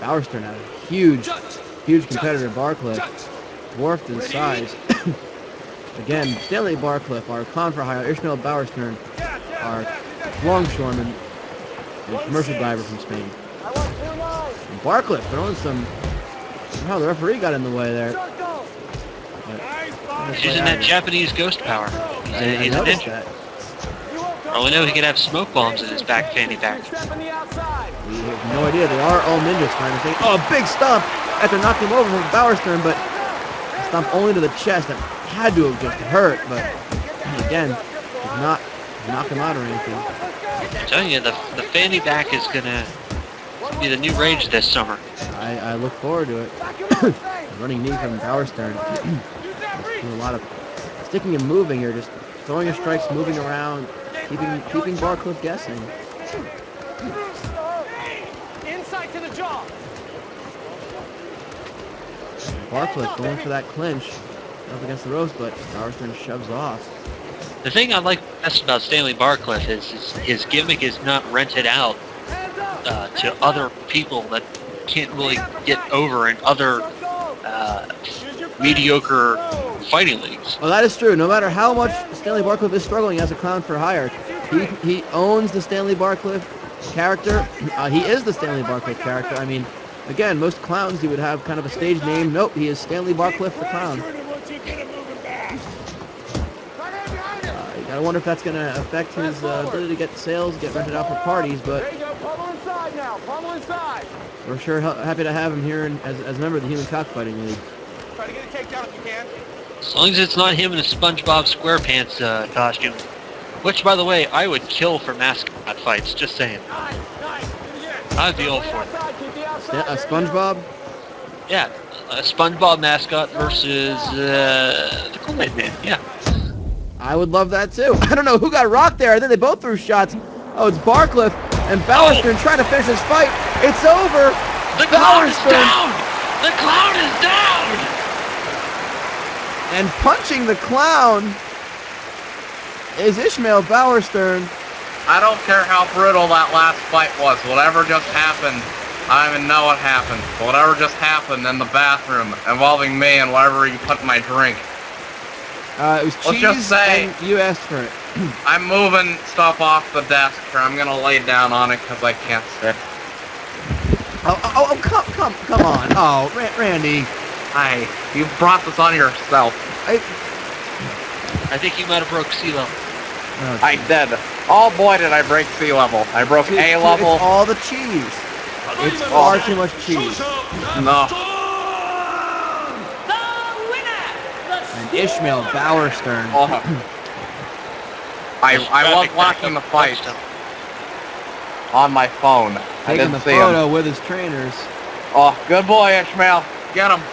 Bowerstern had a huge, huge competitor, Barcliffe, dwarfed in size. Again, Stanley Barcliffe, our clown for hire, Ishmael Bowerstern, our longshoreman and commercial diver from Spain. And Barcliffe throwing some. Somehow the referee got in the way there. But, He's using that Japanese ghost power. He's I, a, I he's a noticed ninja. That. For we know, he could have smoke bombs in his back fanny pack. We have no idea. They are all ninjas trying to think. Oh, big stomp after knocking him over from Bowerstern, but a stomp only to the chest. That had to have just hurt, but again, did not knock him out or anything. I'm telling you, the, the fanny back is gonna be the new rage this summer. I, I look forward to it. Running knee from Bowerstern. Just a lot of sticking and moving here, just throwing his strikes, moving around, keeping keeping Barcliffe guessing. Inside to the jaw. Barcliffe going for that clinch up against the ropes, but Bowerstern shoves off. The thing I like best about Stanley Barcliffe is, is his gimmick is not rented out uh, to other people that can't really get over in other uh, mediocre fighting leagues. Well, that is true. No matter how much Stanley Barcliffe is struggling as a clown for hire, he, he owns the Stanley Barcliffe character. Uh, he is the Stanley Barcliffe character. I mean, again, most clowns, he would have kind of a stage name. Nope, he is Stanley Barcliffe the clown. Uh, you gotta wonder if that's gonna affect his uh, ability to get sales, get rented out for parties, but There you go. Pummel inside now. Pummel inside. we're sure ha- happy to have him here in, as, as a member of the Human Cockfighting League. Try to get a takedown if you can. As long as it's not him in a SpongeBob SquarePants uh, costume. Which, by the way, I would kill for mascot fights. Just saying. I'd be all for it. Outside, keep the Sta- outside. uh, SpongeBob? Yeah, a SpongeBob mascot versus uh, the Kool-Aid Man. Yeah. I would love that too. I don't know who got rocked there. I think they both threw shots. Oh, it's Barcliffe and Bowerstern trying to finish this fight. It's over. The clown is down. The clown is down. And punching the clown is Ishmael Bowerstern. I don't care how brutal that last fight was. Whatever just happened, I don't even know what happened. But whatever just happened in the bathroom involving me and whatever you put in my drink. Uh, it was Let's just say- you asked for it. I'm moving stuff off the desk here. I'm gonna lay down on it because I can't sit. Oh, oh, oh, come, come, come on. Oh, Randy. Hi, you brought this on yourself. I, I think you might have broke sea level. oh, I did. Oh boy, did I break sea level. I broke it's- A it's level. all the cheese. It's far too much cheese. No. And Ishmael Bowerstern. Oh. I, I was watching the fight on my phone. I Taking didn't the see him. photo with his trainers. Oh, good boy, Ishmael. Get him.